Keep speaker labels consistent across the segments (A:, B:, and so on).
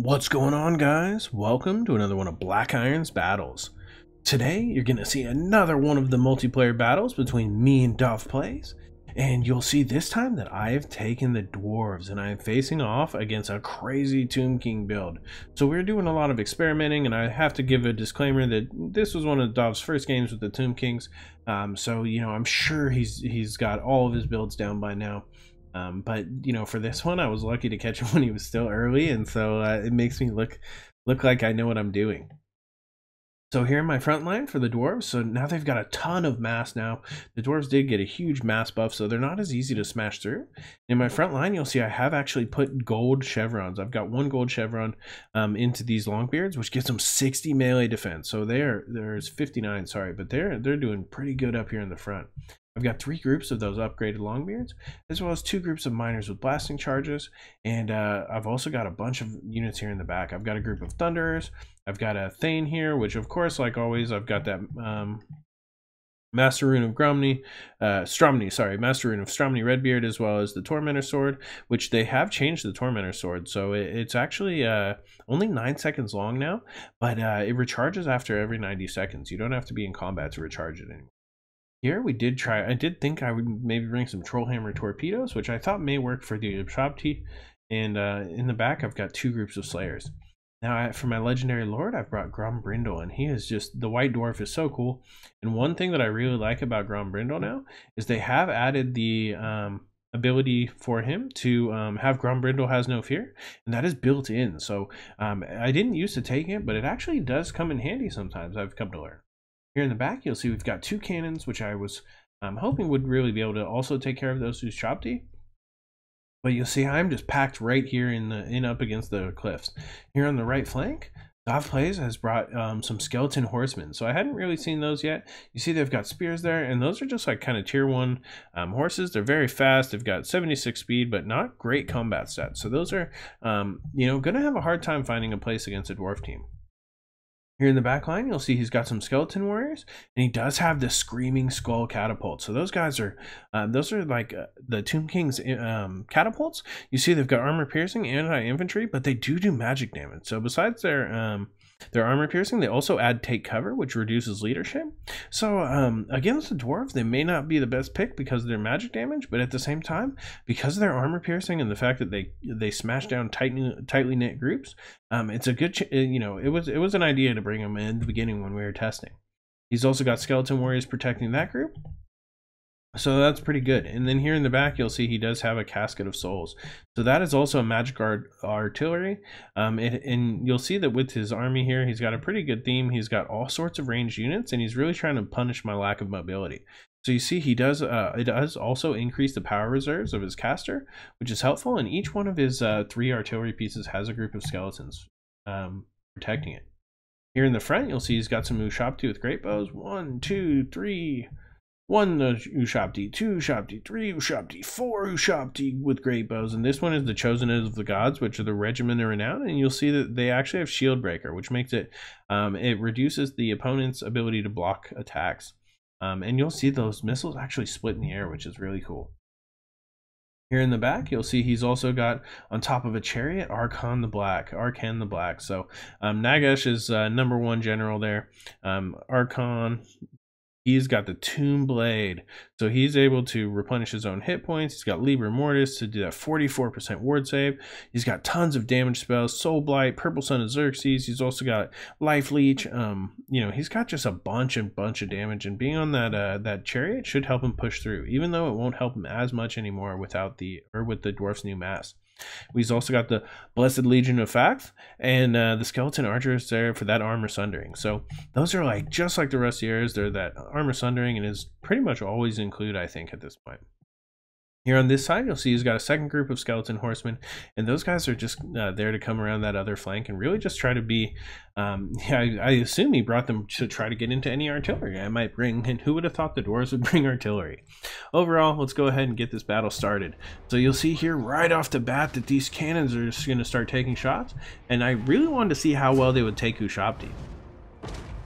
A: What's going on, guys? Welcome to another one of Black Iron's battles. Today, you're going to see another one of the multiplayer battles between me and Dahv Plays, and you'll see this time that I have taken the Dwarves and I am facing off against a crazy Tomb King build. So we're doing a lot of experimenting, and I have to give a disclaimer that this was one of Dahv's first games with the Tomb Kings, um, so, you know, I'm sure he's he's got all of his builds down by now. Um, but you know, for this one, I was lucky to catch him when he was still early, and so uh, it makes me look look like I know what I'm doing. So here in my front line for the dwarves, so now they've got a ton of mass now. The dwarves did get a huge mass buff, so they're not as easy to smash through. In my front line, you'll see I have actually put gold chevrons. I've got one gold chevron um, into these longbeards, which gives them 60 melee defense. So there, there's 59, sorry, but they're they're doing pretty good up here in the front. I've got three groups of those upgraded Longbeards, as well as two groups of miners with blasting charges, and uh, I've also got a bunch of units here in the back. I've got a group of Thunderers, I've got a Thane here, which of course, like always, I've got that um, Master Rune of Gromny, uh, Stromni, sorry, Master Rune of Stromni Redbeard, as well as the Tormentor Sword, which they have changed the Tormentor Sword, so it, it's actually uh, only 9 seconds long now, but uh, it recharges after every 90 seconds. You don't have to be in combat to recharge it anymore. Here we did try, I did think I would maybe bring some Trollhammer torpedoes, which I thought may work for the Ushabti. And uh, in the back, I've got two groups of Slayers. Now, I, for my Legendary Lord, I've brought Grombrindal, and he is just, the White Dwarf is so cool. And one thing that I really like about Grombrindal now is they have added the um, ability for him to um, have Grombrindal has no fear, and that is built in. So um, I didn't used to take it, but it actually does come in handy sometimes, I've come to learn. Here in the back, you'll see we've got two cannons, which I was um, hoping would really be able to also take care of those Ushabti. But you'll see I'm just packed right here in the in up against the cliffs. Here on the right flank, Dahv Plays has brought um, some skeleton horsemen. So I hadn't really seen those yet. You see they've got spears there, and those are just like kind of tier one um, horses. They're very fast. They've got 76 speed, but not great combat stats. So those are, um, you know, going to have a hard time finding a place against a dwarf team. Here in the back line, you'll see he's got some skeleton warriors, and he does have the screaming skull catapult. So those guys are, um, those are like uh, the Tomb King's um, catapults. You see they've got armor piercing, anti-infantry, but they do do magic damage. So besides their um, their armor piercing, they also add take cover, which reduces leadership. So um, against the dwarves, they may not be the best pick because of their magic damage, but at the same time, because of their armor piercing and the fact that they they smash down tightly tightly knit groups, um, it's a good uh, you know it was it was an idea to bring them in the beginning when we were testing. He's also got skeleton warriors protecting that group. So that's pretty good. And then here in the back, you'll see he does have a casket of souls. So that is also a magic art artillery. Um, it, and you'll see that with his army here, he's got a pretty good theme. He's got all sorts of ranged units, and he's really trying to punish my lack of mobility. So you see he does uh, it does also increase the power reserves of his caster, which is helpful. And each one of his uh, three artillery pieces has a group of skeletons um, protecting it. Here in the front, you'll see he's got some Ushabti with great bows. One, two, three, one Ushabti, two Ushabti, three Ushabti, four Ushabti with great bows. And this one is the Chosen of the Gods, which are the Regiment of Renown. And you'll see that they actually have Shield Breaker, which makes it, um, it reduces the opponent's ability to block attacks. Um, and you'll see those missiles actually split in the air, which is really cool. Here in the back, you'll see he's also got on top of a chariot Arkhan the Black, Arkhan the Black. So um, Nagash is uh, number one general there. Um, Arkhan He's got the Tomb Blade, so he's able to replenish his own hit points. He's got Liber Mortis to do that 44% ward save. He's got tons of damage spells, Soul Blight, Purple Sun of Xereus. He's also got Life Leech. Um, you know, he's got just a bunch and bunch of damage, and being on that uh, that chariot should help him push through, even though it won't help him as much anymore without the or with the dwarf's new mass. We've also got the Blessed Legion of Fact and uh, the Skeleton Archers there for that armor sundering. So those are like just like the the areas. They're that armor sundering and is pretty much always include, I think, at this point. Here on this side, you'll see he's got a second group of skeleton horsemen, and those guys are just uh, there to come around that other flank and really just try to be. Um, yeah, I, I, assume he brought them to try to get into any artillery I might bring, and who would have thought the dwarves would bring artillery? Overall, let's go ahead and get this battle started. So you'll see here right off the bat that these cannons are just going to start taking shots, and I really wanted to see how well they would take Ushabti.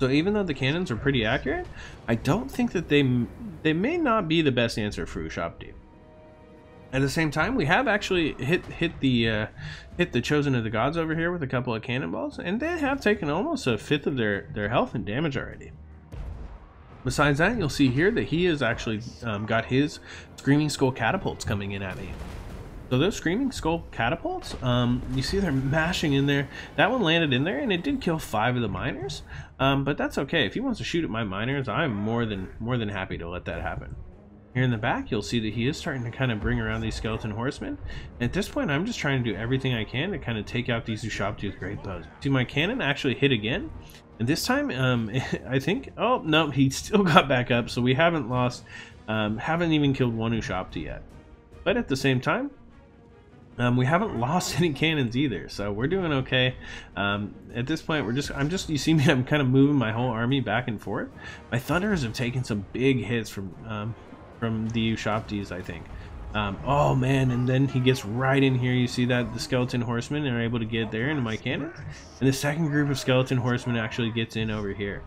A: So even though the cannons are pretty accurate, I don't think that they they may not be the best answer for Ushabti. At the same time, we have actually hit hit the uh, hit the chosen of the gods over here with a couple of cannonballs, and they have taken almost a fifth of their their health and damage already. Besides that, you'll see here that he has actually um, got his Screaming Skull catapults coming in at me. So those Screaming Skull catapults, um, you see they're mashing in there. That one landed in there, and it did kill five of the miners. Um, but that's okay. If he wants to shoot at my miners, I'm more than more than happy to let that happen. Here in the back, you'll see that he is starting to kind of bring around these skeleton horsemen. At this point, I'm just trying to do everything I can to kind of take out these Ushabti with great bows. See, my cannon actually hit again. And this time, um, I think, oh, no, he still got back up. So we haven't lost, um, haven't even killed one Ushabti yet. But at the same time, um, we haven't lost any cannons either, so we're doing okay. Um, at this point, we're just, I'm just, you see me, I'm kind of moving my whole army back and forth. My Thunderers have taken some big hits from, um, from the Ushabtis, I think. Um, oh man, and then he gets right in here. You see that the skeleton horsemen are able to get there into my cannon. And the second group of skeleton horsemen actually gets in over here.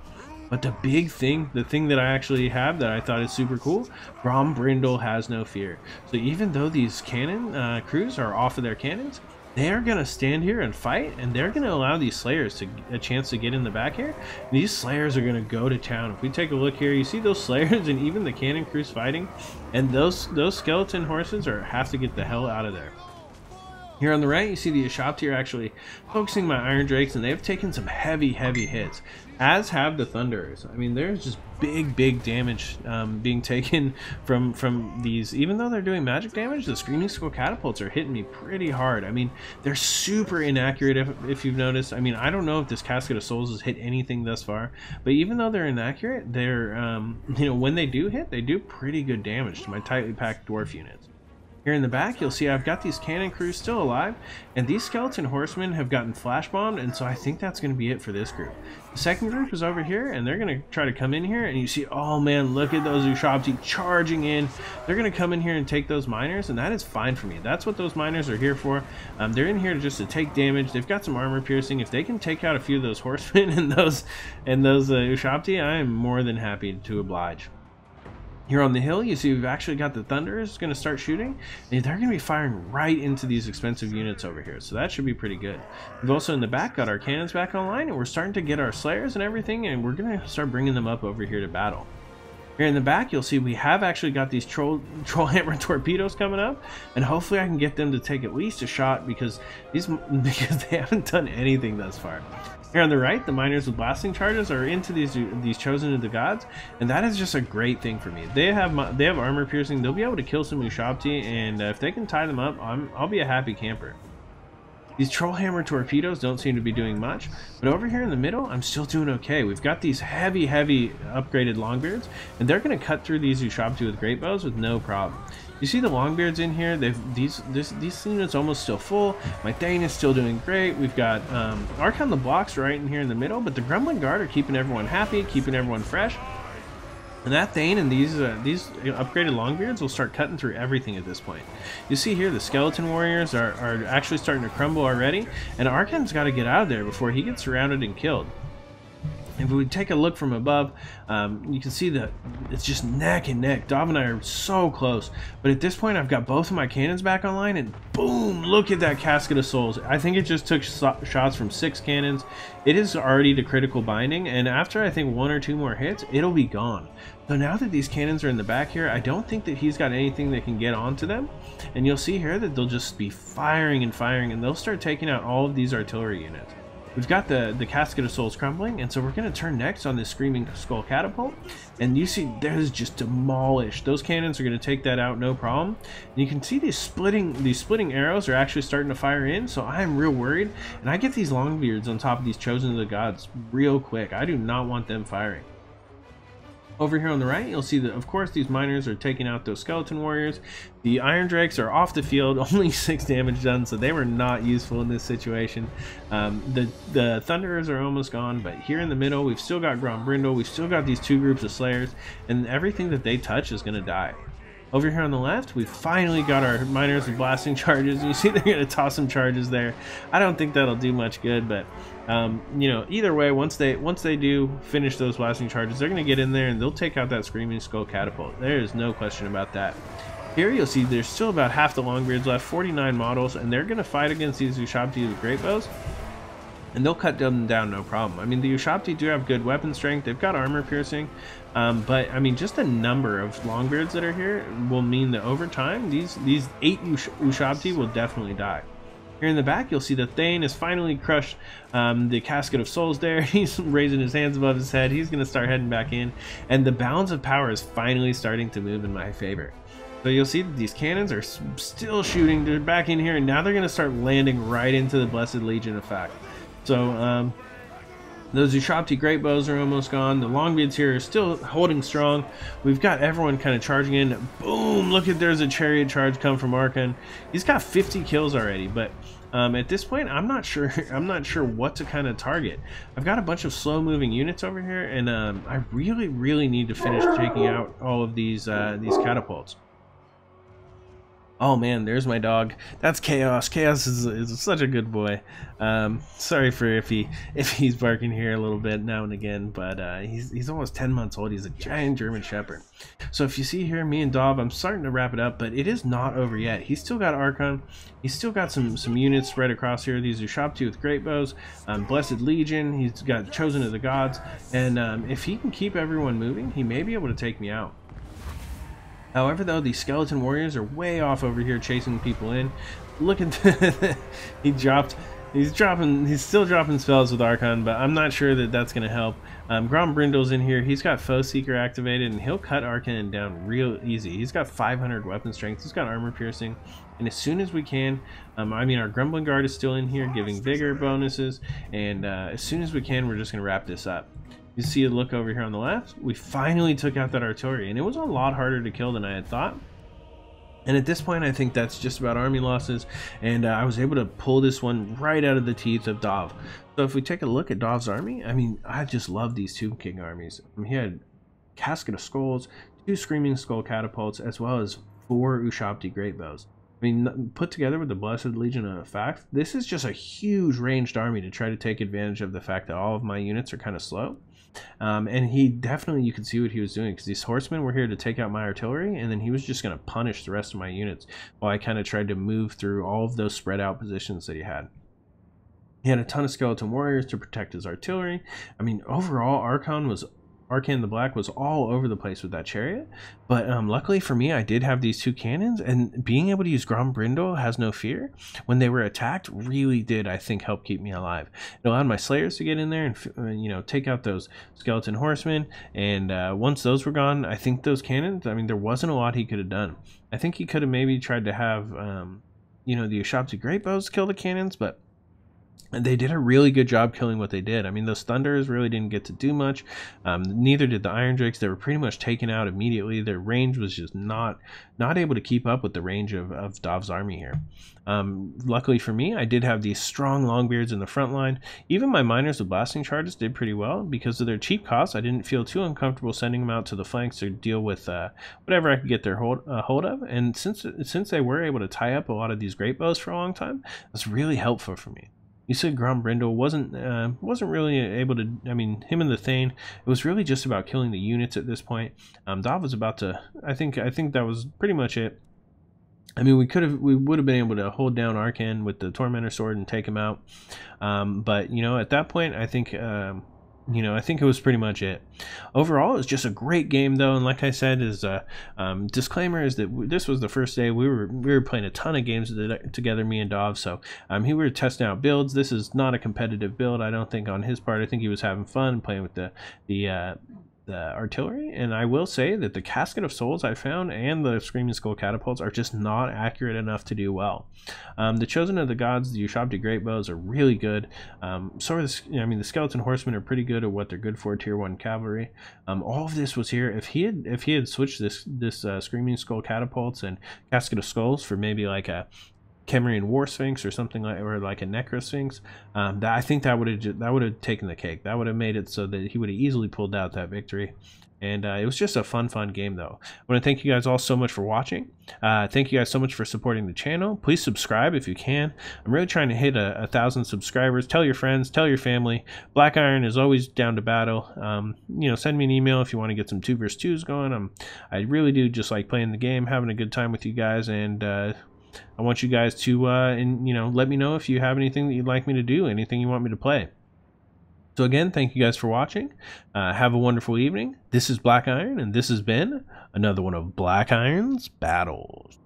A: But the big thing, the thing that I actually have that I thought is super cool, Grombrindal has no fear. So even though these cannon uh, crews are off of their cannons, they are going to stand here and fight, and they're going to allow these Slayers to a chance to get in the back here. And these Slayers are going to go to town. If we take a look here, you see those Slayers and even the cannon crews fighting, and those those skeleton horses are have to get the hell out of there. Here on the right, you see the Ushabti are actually focusing my Iron Drakes, and they've taken some heavy, heavy hits, as have the Thunders. I mean, there's just big, big damage um, being taken from from these. Even though they're doing magic damage, the Screaming Skull Catapults are hitting me pretty hard. I mean, they're super inaccurate, if, if you've noticed. I mean, I don't know if this Casket of Souls has hit anything thus far, but even though they're inaccurate, they're, um, you know, when they do hit, they do pretty good damage to my tightly packed Dwarf units. Here in the back, you'll see I've got these cannon crews still alive, and these skeleton horsemen have gotten flash bombed, and so I think that's going to be it for this group. The second group is over here, and they're going to try to come in here, and you see, oh man, look at those Ushabti charging in. They're going to come in here and take those miners, and that is fine for me. That's what those miners are here for. Um, they're in here just to take damage. They've got some armor piercing. If they can take out a few of those horsemen and those and those uh, Ushabti, I am more than happy to oblige. Here on the hill, you see we've actually got the Thunderers going to start shooting. And they're going to be firing right into these expensive units over here. So that should be pretty good. We've also in the back got our cannons back online. And we're starting to get our Slayers and everything. And we're going to start bringing them up over here to battle. Here in the back, you'll see we have actually got these troll, troll hammer torpedoes coming up, and hopefully I can get them to take at least a shot because these because they haven't done anything thus far. Here on the right, the miners with blasting charges are into these these chosen of the gods, and that is just a great thing for me. They have they have armor piercing. They'll be able to kill some Ushabti, and uh, if they can tie them up, I'm I'll be a happy camper. These Trollhammer torpedoes don't seem to be doing much, but over here in the middle, I'm still doing okay. We've got these heavy, heavy upgraded Longbeards, and they're going to cut through these Ushabti with Great Bows with no problem. You see the Longbeards in here? They've these this these units almost still full. My Thane is still doing great. We've got um, Arkhan the Black right in here in the middle, but the Grumbling Guard are keeping everyone happy, keeping everyone fresh. And that Thane and these uh, these upgraded Longbeards will start cutting through everything at this point. You see here the Skeleton Warriors are, are actually starting to crumble already, and Arkhan's got to get out of there before he gets surrounded and killed. If we take a look from above, um, you can see that it's just neck and neck. Dahv and I are so close. But at this point, I've got both of my cannons back online, and boom, look at that Casket of Souls. I think it just took shots from six cannons. It is already to critical binding, and after I think one or two more hits, it'll be gone. So now that these cannons are in the back here, I don't think that he's got anything that can get onto them. And you'll see here that they'll just be firing and firing, and they'll start taking out all of these artillery units. We've got the, the Casket of Souls crumbling, and so we're going to turn next on this Screaming Skull Catapult. And you see, there's just demolished. Those cannons are going to take that out, no problem. And you can see these splitting these splitting arrows are actually starting to fire in, so I am real worried. And I get these Longbeards on top of these Chosen of the Gods real quick. I do not want them firing. Over here on the right, you'll see that, of course, these miners are taking out those skeleton warriors. The iron drakes are off the field, only six damage done, so they were not useful in this situation. Um, the the thunderers are almost gone, but here in the middle, we've still got Grombrindal, we've still got these two groups of slayers, and everything that they touch is going to die. Over here on the left, we finally got our miners with blasting charges. You see they're going to toss some charges there. I don't think that'll do much good, but um, you know, either way, once they once they do finish those blasting charges, they're going to get in there and they'll take out that Screaming Skull catapult. There is no question about that. Here you'll see there's still about half the long Longbeards left, 49 models, and they're going to fight against these Ushabti with Great Bows. And they'll cut them down no problem. I mean, the Ushabti do have good weapon strength. They've got armor piercing. Um, but, I mean, just the number of Longbeards that are here will mean that over time, these, these eight Ush Ushabti will definitely die. Here in the back, you'll see that Thane has finally crushed um, the Casket of Souls there. He's raising his hands above his head. He's going to start heading back in. And the balance of power is finally starting to move in my favor. So you'll see that these cannons are still shooting. They're back in here, and now they're going to start landing right into the Blessed Legion effect. So um, those Ushabti Great Bows are almost gone. The Longbeards here are still holding strong. We've got everyone kind of charging in. Boom! Look at there's a chariot charge come from Arkhan. He's got 50 kills already, but um, at this point, I'm not sure. I'm not sure what to kind of target. I've got a bunch of slow-moving units over here, and um, I really, really need to finish taking out all of these uh, these catapults. Oh man, there's my dog. That's Chaos. Chaos is, is such a good boy. Um, sorry for if he if he's barking here a little bit now and again, but uh, he's he's almost 10 months old. He's a giant German Shepherd. So if you see here, me and Dahv, I'm starting to wrap it up, but it is not over yet. He's still got Arkhan. He's still got some some units spread across here. These are Ushabti with Great Bows, um, Blessed Legion. He's got Chosen of the Gods, and um, if he can keep everyone moving, he may be able to take me out. However, though, these skeleton warriors are way off over here chasing people in. Look at he dropped. He's dropping. He's still dropping spells with Arkhan, but I'm not sure that that's going to help. Um, Grombrindal's in here. He's got Foe Seeker activated, and he'll cut Arkhan down real easy. He's got 500 weapon strength. He's got armor piercing, and as soon as we can, um, I mean, our Grumbling Guard is still in here, giving vigor bonuses, and uh, as soon as we can, we're just going to wrap this up. You see a look over here on the left? We finally took out that artillery, and it was a lot harder to kill than I had thought. And at this point, I think that's just about army losses, and uh, I was able to pull this one right out of the teeth of Dahv. So if we take a look at Dahv's army, I mean, I just love these Tomb King armies. I mean, he had Casket of Skulls, two Screaming Skull catapults, as well as four Ushabti Great Bows. I mean, put together with the Blessed Legion of fact, this is just a huge ranged army to try to take advantage of the fact that all of my units are kind of slow. Um, and he definitely, you could see what he was doing because these horsemen were here to take out my artillery, and then he was just going to punish the rest of my units while I kind of tried to move through all of those spread out positions that he had. He had a ton of skeleton warriors to protect his artillery. I mean, overall, Arkhan was Arkhan the Black was all over the place with that chariot. But um, luckily for me, I did have these two cannons, and being able to use Grombrindal has no fear when they were attacked really did, I think, help keep me alive. It allowed my slayers to get in there and uh, you know take out those skeleton horsemen. And uh, once those were gone, I think those cannons. I mean, there wasn't a lot he could have done. I think he could have maybe tried to have um, you know the Ushabti Great Bows kill the cannons, but they did a really good job killing what they did. I mean, those Thunders really didn't get to do much. Um, neither did the Iron Drakes. They were pretty much taken out immediately. Their range was just not not able to keep up with the range of, of Dahv's army here. Um, luckily for me, I did have these strong Longbeards in the front line. Even my Miners with Blasting Charges did pretty well. Because of their cheap costs, I didn't feel too uncomfortable sending them out to the flanks to deal with uh, whatever I could get their hold, uh, hold of. And since, since they were able to tie up a lot of these Great Bows for a long time, that's really helpful for me you said Grombrindal wasn't uh, wasn't really able to. I mean, him and the Thane. It was really just about killing the units at this point. Um, was about to. I think. I think that was pretty much it. I mean, we could have, we would have been able to hold down Arkhan with the Tormentor sword and take him out. Um, but you know, at that point, I think um, you know, I think it was pretty much it. Overall, it's just a great game, though, and like I said, is a uh, um, disclaimer is that this was the first day we were we were playing a ton of games together, me and Dahv. So um, he we were testing out builds. This is not a competitive build, I don't think, on his part. I think he was having fun playing with the the uh, the artillery, and I will say that the Casket of Souls I found and the Screaming Skull catapults are just not accurate enough to do well. Um, the Chosen of the Gods, the Ushabti Great Bows are really good. Um, so are the, I mean, the Skeleton Horsemen are pretty good at what they're good for, Tier One Cavalry. Um, all of this was here. If he had, if he had switched this this uh, Screaming Skull catapults and Casket of Skulls for maybe like a Khemrian War Sphinx or something like, or like a Necro Sphinx. Um, that I think that would have that would have taken the cake. That would have made it so that he would have easily pulled out that victory. And uh, it was just a fun, fun game, though. I want to thank you guys all so much for watching. Uh, thank you guys so much for supporting the channel. Please subscribe if you can. I'm really trying to hit a, a thousand subscribers. Tell your friends, tell your family. Black Iron is always down to battle. Um, you know, send me an email if you want to get some two versus twos going. Um, I really do just like playing the game, having a good time with you guys, and uh, I want you guys to, uh, and you know, let me know if you have anything that you'd like me to do, anything you want me to play. So again, thank you guys for watching. Uh, have a wonderful evening. This is Black Iron, and this has been another one of Black Iron's battles.